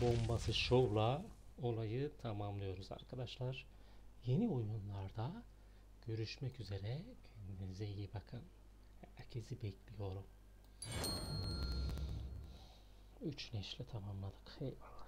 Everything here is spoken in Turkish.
bombası şovla olayı tamamlıyoruz arkadaşlar. Yeni oyunlarda görüşmek üzere. Kendinize iyi bakın. Herkesi bekliyorum. 3 neşle tamamladık. Eyvallah.